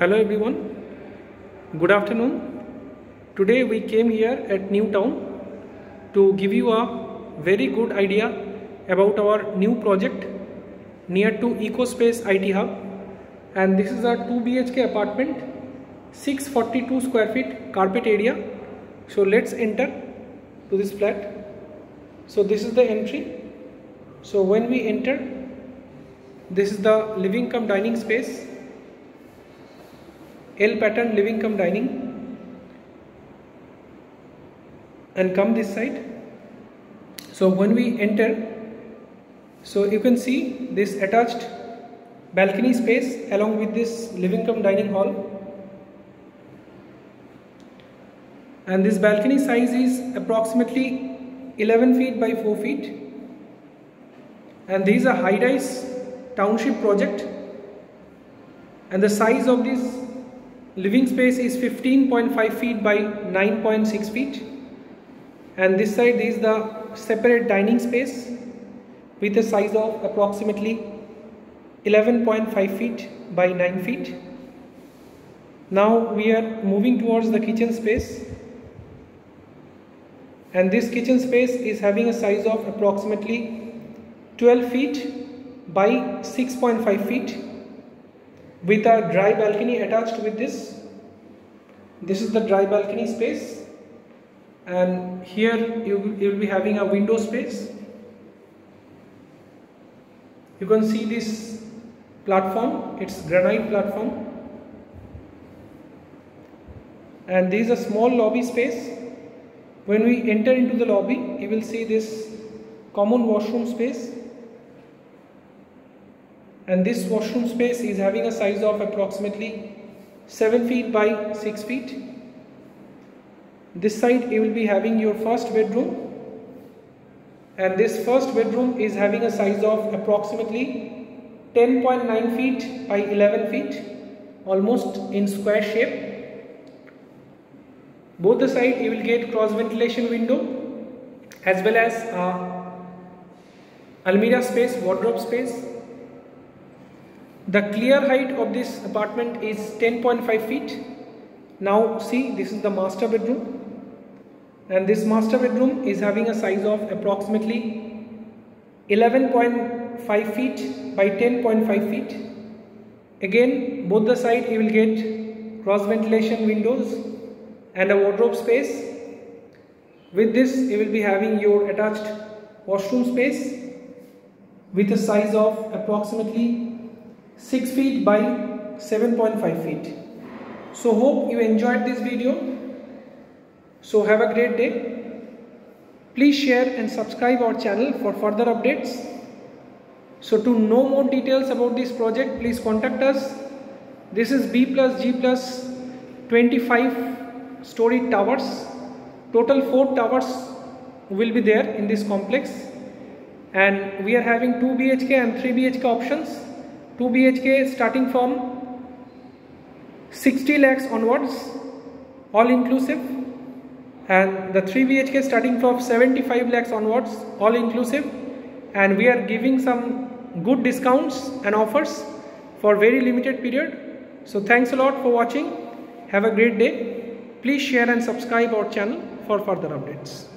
Hello everyone, good afternoon. Today we came here at Newtown to give you a very good idea about our new project near to EcoSpace IT Hub. And this is a 2 BHK apartment 642 square feet carpet area. So let's enter to this flat. So this is the entry. So when we enter this is the living cum dining space L pattern living cum dining. And come this side. So when we enter so you can see this attached balcony space along with this living cum dining hall. And this balcony size is approximately 11 feet by 4 feet. And this is a high rise township project. And the size of this living space is 15.5 feet by 9.6 feet. And this side is the separate dining space with a size of approximately 11.5 feet by 9 feet. Now we are moving towards the kitchen space. And this kitchen space is having a size of approximately 12 feet by 6.5 feet with a dry balcony attached with this. This is the dry balcony space. And here you, will be having a window space. You can see this platform. It's granite platform. And there is a small lobby space. When we enter into the lobby you will see this common washroom space and this washroom space is having a size of approximately 7 feet by 6 feet. This side you will be having your first bedroom. And this first bedroom is having a size of approximately 10.9 feet by 11 feet almost in square shape. Both the side you will get cross ventilation window as well as uh, almirah space wardrobe space the clear height of this apartment is 10.5 feet. Now see this is the master bedroom. And this master bedroom is having a size of approximately 11.5 feet by 10.5 feet. Again both the side you will get cross ventilation windows and a wardrobe space. With this you will be having your attached washroom space with a size of approximately 6 feet by 7.5 feet. So hope you enjoyed this video. So have a great day. Please share and subscribe our channel for further updates. So to know more details about this project please contact us. This is b plus g plus 25 story towers. Total four towers will be there in this complex. And we are having 2 bhk and 3 bhk options 2 BHK starting from 60 lakhs onwards all inclusive and the 3 BHK starting from 75 lakhs onwards all inclusive and we are giving some good discounts and offers for very limited period. So thanks a lot for watching. Have a great day. Please share and subscribe our channel for further updates